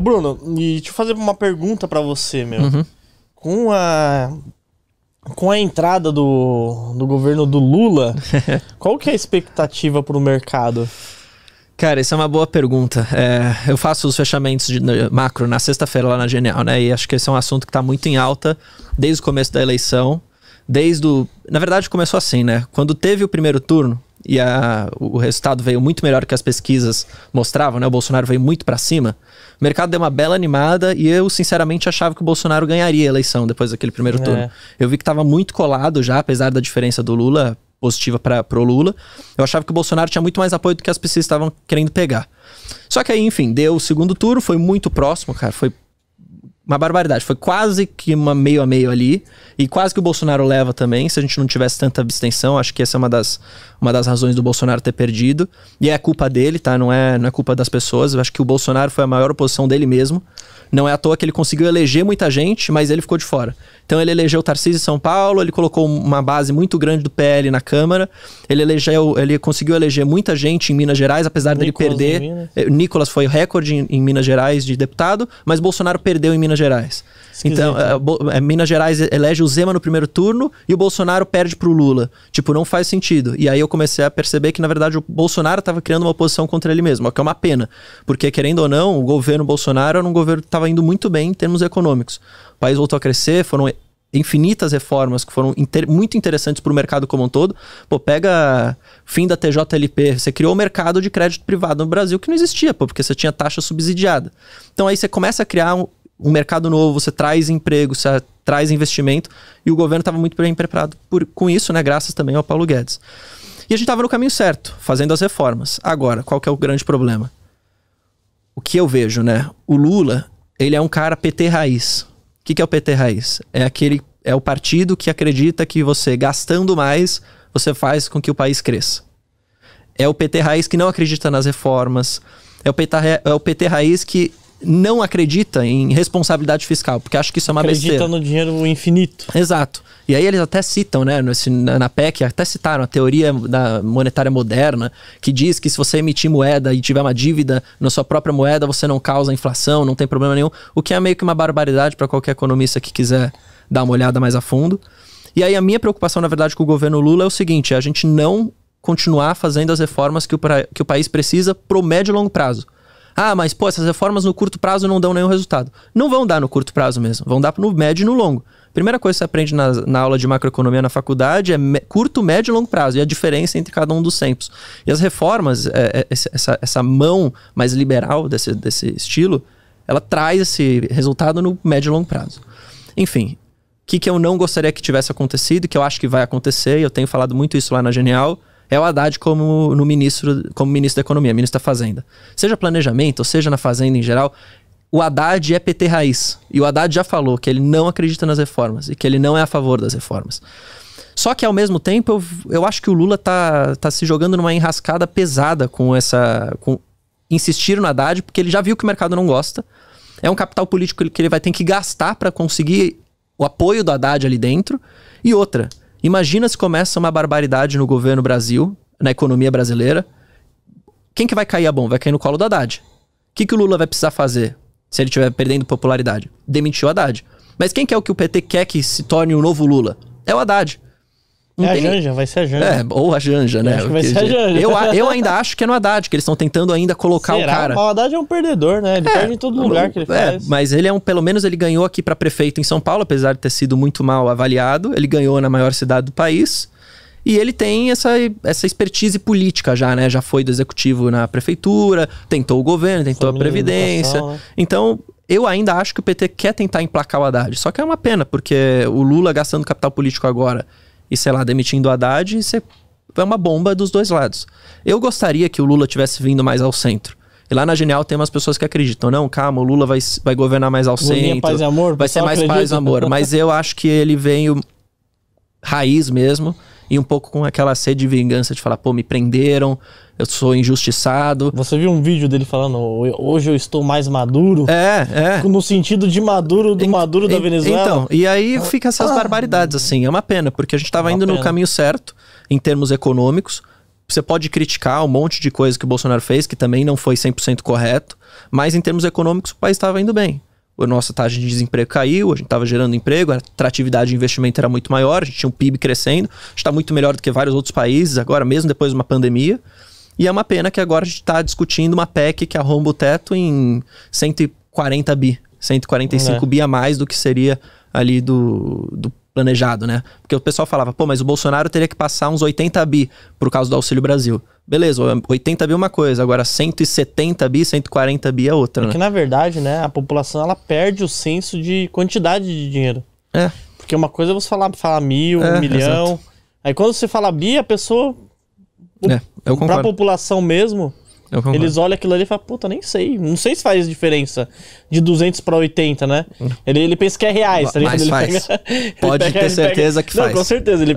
Bruno, e deixa eu fazer uma pergunta pra você, meu. Uhum. Com a com a entrada do, do governo do Lula, qual que é a expectativa pro mercado? Cara, isso é uma boa pergunta. É, eu faço os fechamentos de macro na sexta-feira lá na Genial, né? E acho que esse é um assunto que está muito em alta desde o começo da eleição. Desde o. Na verdade, começou assim, né? Quando teve o primeiro turno e a- o resultado veio muito melhor que as pesquisas mostravam, né? O Bolsonaro veio muito para cima. O mercado deu uma bela animada e eu, sinceramente, achava que o Bolsonaro ganharia a eleição depois daquele primeiro É. turno. Eu vi que estava muito colado já, apesar da diferença do Lula positiva para pro Lula. Eu achava que o Bolsonaro tinha muito mais apoio do que as pessoas estavam querendo pegar. Só que aí, enfim, deu o segundo turno, foi muito próximo, cara. Foi uma barbaridade. Foi quase que uma meio a meio ali. E quase que o Bolsonaro leva também, se a gente não tivesse tanta abstenção. Acho que essa é uma das, uma das razões do Bolsonaro ter perdido. E é culpa dele, tá? Não é, não é culpa das pessoas. Eu acho que o Bolsonaro foi a maior oposição dele mesmo. Não é à toa que ele conseguiu eleger muita gente, mas ele ficou de fora. Então ele elegeu o Tarcísio em São Paulo, ele colocou uma base muito grande do PL na Câmara. Ele elegeu, ele conseguiu eleger muita gente em Minas Gerais, apesar dele Nicolas em perder. Eh, Nicolas foi o recorde em, em Minas Gerais de deputado, mas Bolsonaro perdeu em Minas Gerais. Esquisito, Então, eh, Bo- eh, Minas Gerais elege o Zema no primeiro turno e o Bolsonaro perde pro Lula. Tipo, não faz sentido. E aí eu comecei a perceber que, na verdade, o Bolsonaro estava criando uma oposição contra ele mesmo, o que é uma pena. Porque, querendo ou não, o governo Bolsonaro era um governo que estava indo muito bem em termos econômicos. O país voltou a crescer, foram infinitas reformas que foram inter- muito interessantes para o mercado como um todo. Pô, pega fim da TJLP, você criou o mercado de crédito privado no Brasil que não existia, pô, porque você tinha taxa subsidiada. Então aí você começa a criar um, um mercado novo, você traz emprego, você traz investimento, e o governo estava muito bem preparado por, com isso, né? Graças também ao Paulo Guedes. E a gente estava no caminho certo, fazendo as reformas. Agora, qual que é o grande problema? O que eu vejo, né? O Lula, ele é um cara PT raiz. O que, que é o PT raiz? É aquele é o partido que acredita que você gastando mais, você faz com que o país cresça. É o PT raiz que não acredita nas reformas. É o PT, é o PT raiz que não acredita em responsabilidade fiscal, porque acha que isso é uma Acredita besteira. no dinheiro infinito. Exato. E aí eles até citam, né, nesse- na, PEC, até citaram a teoria da monetária moderna, que diz que se você emitir moeda e tiver uma dívida na sua própria moeda, você não causa inflação, não tem problema nenhum, o que é meio que uma barbaridade para qualquer economista que quiser dar uma olhada mais a fundo. E aí a minha preocupação, na verdade, com o governo Lula é o seguinte, é a gente não continuar fazendo as reformas que o, que o país precisa pro médio e longo prazo. Ah, mas pô, essas reformas no curto prazo não dão nenhum resultado. Não vão dar no curto prazo mesmo, vão dar no médio e no longo. Primeira coisa que você aprende na, na aula de macroeconomia na faculdade é me- curto, médio e longo prazo, e a diferença entre cada um dos tempos. E as reformas, é, é, essa, essa mão mais liberal desse, desse estilo, ela traz esse resultado no médio e longo prazo. Enfim, o que, que eu não gostaria que tivesse acontecido, que eu acho que vai acontecer, e eu tenho falado muito isso lá na Genial, é o Haddad como, no ministro, como ministro da Economia, ministro da Fazenda. Seja planejamento, ou seja na Fazenda em geral, o Haddad é PT raiz. E o Haddad já falou que ele não acredita nas reformas e que ele não é a favor das reformas. Só que ao mesmo tempo, eu, eu acho que o Lula tá, tá se jogando numa enrascada pesada com essa. com insistir no Haddad, porque ele já viu que o mercado não gosta. É um capital político que ele vai ter que gastar para conseguir o apoio do Haddad ali dentro. E outra, imagina se começa uma barbaridade no governo Brasil, na economia brasileira. Quem que vai cair a bomba? Vai cair no colo do Haddad. O que, que o Lula vai precisar fazer se ele estiver perdendo popularidade? Demitir o Haddad. Mas quem que é o que o PT quer que se torne o novo Lula? É o Haddad. Não é tem- a Janja, vai ser a Janja. É, ou a Janja, né? acho que vai ser a Janja. Eu, a- eu ainda acho que é no Haddad, que eles estão tentando ainda colocar Será? o cara. O Haddad é um perdedor, né? Ele perde em todo lugar que ele É, faz. mas ele é um, pelo menos ele ganhou aqui pra prefeito em São Paulo, apesar de ter sido muito mal avaliado. Ele ganhou na maior cidade do país. E ele tem essa, essa expertise política já, né? Já foi do executivo na prefeitura, tentou o governo, tentou a ministro da previdência. Né? Então, eu ainda acho que o PT quer tentar emplacar o Haddad. Só que é uma pena, porque o Lula gastando capital político agora e, sei lá, demitindo o Haddad, isso é é uma bomba dos dois lados. Eu gostaria que o Lula tivesse vindo mais ao centro. E lá na Genial tem umas pessoas que acreditam, não, calma, o Lula vai, vai governar mais ao Lulinha, centro. paz e amor, vai ser mais acredita. paz e amor. Mas eu acho que ele veio raiz mesmo e um pouco com aquela sede de vingança de falar, pô, me prenderam, eu sou injustiçado. Você viu um vídeo dele falando, hoje eu estou mais maduro? É, é. No sentido de maduro do En- maduro da en- Venezuela? Ah. Então, e aí fica essas barbaridades, assim. É uma pena, porque a gente tava Uma indo no pena. caminho certo, em termos econômicos. você pode criticar um monte de coisa que o Bolsonaro fez, que também não foi 100% correto, mas em termos econômicos o país estava indo bem. A nossa taxa de desemprego caiu, a gente estava gerando emprego, a atratividade de investimento era muito maior, a gente tinha um PIB crescendo, a gente está muito melhor do que vários outros países agora, mesmo depois de uma pandemia. E é uma pena que agora a gente está discutindo uma PEC que arromba o teto em 140 bi, 145 É. bi a mais do que seria ali do, do planejado, né? Porque o pessoal falava, pô, mas o Bolsonaro teria que passar uns 80 bi por causa do Auxílio Brasil. Beleza, 80 bi é uma coisa, agora 170 bi, 140 bi é outra, Que né? na verdade, né, a população ela perde o senso de quantidade de dinheiro. É, Porque uma coisa é você falar, falar mil, É, um milhão. Aí quando você fala bi, a pessoa. É, eu Pra concordo. população mesmo, eles olham aquilo ali e falam, puta, nem sei. Não sei se faz diferença de 200 pra 80, né? Ele, ele pensa que é reais, tá ligado? Mas Ele faz. ele Pode ter certeza que Não, faz. com certeza. Ele